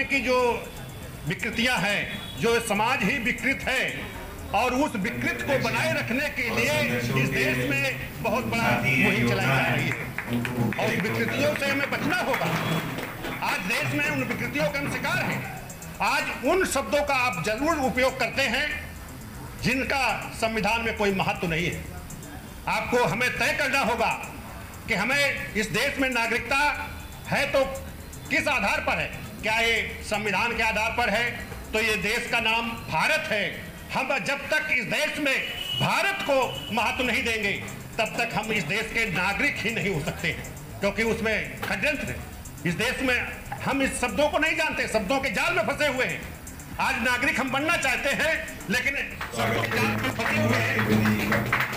तरह की जो विकृतियाँ हैं, जो समाज ही विकृत है, और उस विकृत को बनाए रखने के लिए इस देश में बहुत बड़ा मुहिम चलाई जा रही है। और विकृतियों से हमें बचना होगा। आज देश में उन विकृतियों का हम शिकार हैं। आज उन शब्दों का आप ज़रूर उपयोग करते हैं, जिनका संविधान में कोई महत्व नहीं है। आपको हमें तय करना होगा कि हमें इस देश में नागरिकता है तो किस आधार पर है? क्या ये संविधान के आधार पर है? तो ये देश का नाम भारत है। हम जब तक इस देश में भारत को महत्व नहीं देंगे तब तक हम इस देश के नागरिक ही नहीं हो सकते हैं क्योंकि उसमें षड्यंत्र है। इस देश में हम इस शब्दों को नहीं जानते शब्दों के जाल में फंसे हुए हैं। आज नागरिक हम बनना चाहते हैं लेकिन शब्दों के जाल में फंसे हुए हैं।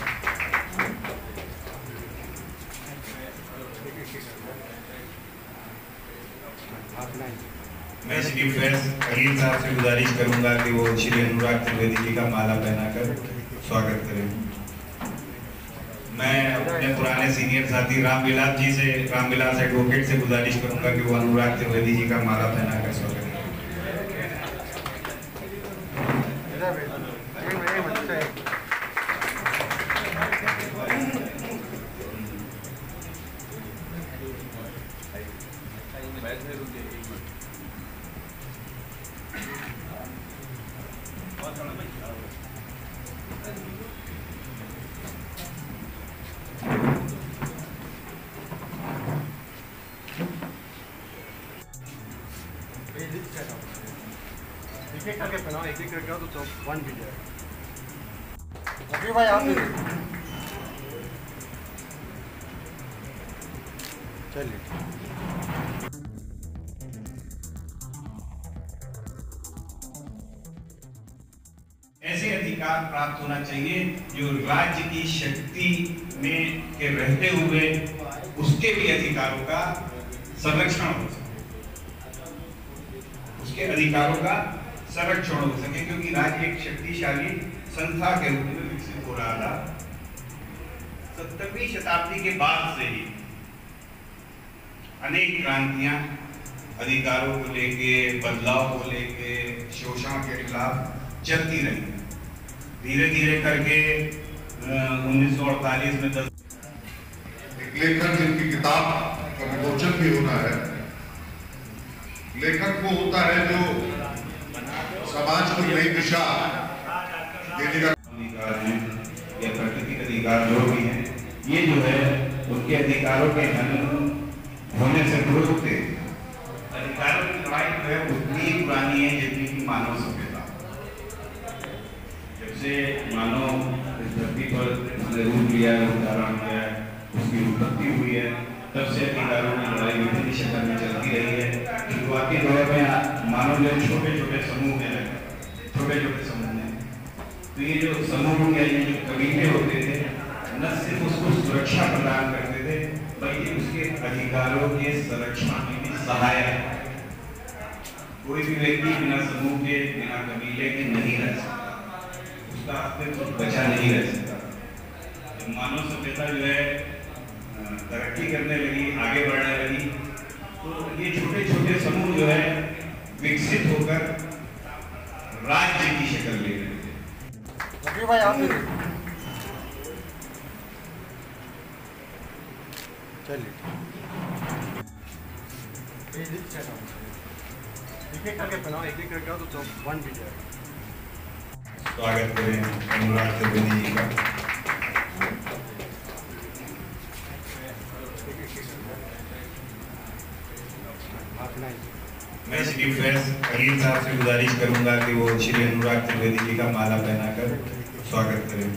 मैं श्री फैज अलीम साहब से गुजारिश करूँगा कि वो श्री अनुराग त्रिवेदी जी का माला पहनाकर स्वागत करें। मैं अपने पुराने सीनियर साथी रामविलास जी से रामविलास एडवोकेट से गुजारिश करूँगा कि वो अनुराग त्रिवेदी जी का माला पहनाकर स्वागत एक एक करके पहनाओ एक एक करके आओ तो वन भी जाएगा अभी भाई आप चलिए। अधिकार प्राप्त होना चाहिए, जो राज्य की शक्ति में के रहते हुए उसके भी अधिकारों का संरक्षण हो सके। उसके अधिकारों का संरक्षण हो सके, क्योंकि राज्य एक शक्तिशाली संस्था के रूप में विकसित हो रहा था। सत्तरवीं शताब्दी के बाद से ही अनेक क्रांतियाँ, अधिकारों को लेके, बदलाव को लेके, शोषण के खिलाफ चलती रही। धीरे धीरे करके उन्नीस सौ अड़तालीस में दस एक लेखक जिनकी किताब का विमोचन भी होना है लेखक वो होता है जो समाज को नई दिशा देने का अधिकार हैं या प्राकृतिक अधिकार जो भी है ये जो है उनके अधिकारों के हनन होने से रोकते अधिकारों की लड़ाई जो है उतनी पुरानी है जितनी की मानव सभ्यता जब से मानव इस धरती पर उसने रूप लिया है उदाहरण लिया है उसकी उत्पत्ति हुई है, तब से अधिकारों की लड़ाई विभिन्न शक्ल में चलती रही है। शुरुआती दौर में मानव जो छोटे छोटे समूह में रहते छोटे छोटे समूह में तो ये जो समूह या ये जो कबीले होते थे, न सिर्फ़ उसको सुरक्षा प्रदान करते थे, बल्कि उसके अधिकारों के संरक्षण में भी सहायक कोई भी व्यक्ति बिना समूह के, बिना कबीले के नहीं रह सकता। उसका अस्तित्व बचा नहीं रह सकता। जब मानव सभ्यता जो है तरक्की करने लगी, आगे बढ़ने लगी तो ये छोटे छोटे समूह जो है, विकसित होकर राज्य की शक्ल ले रहे थे चलिए। एक एक करके पहनाओ एक एक करके तो वन भी जाएगा। स्वागत करें अनुराग त्रिवेदी जी का मैं श्री फैज अलीम साहब से गुजारिश करूँगा कि वो श्री अनुराग त्रिवेदी जी का माला पहनाकर स्वागत करें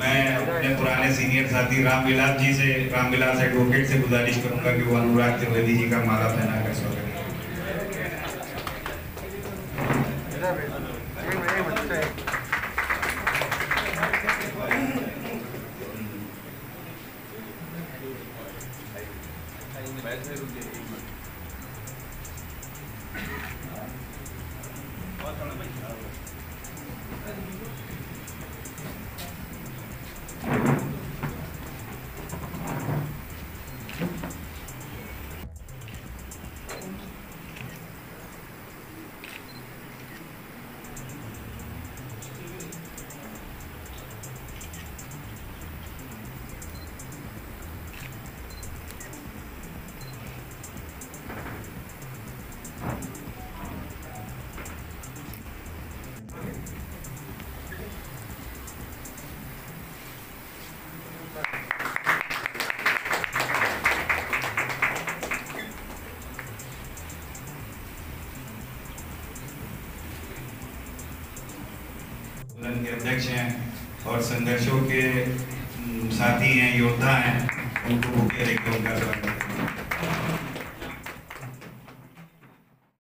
मैं अपने पुराने सीनियर साथी रामविलास जी से रामविलास एडवोकेट से गुजारिश करूँगा कि वो अनुराग त्रिवेदी जी का माला पहनाकर स्वागत करें बैग में एक मिनट। संगठन के अध्यक्ष हैं और संघर्षों के साथी हैं, योद्धा हैं, उनको भूखे देकर उनका स्वागत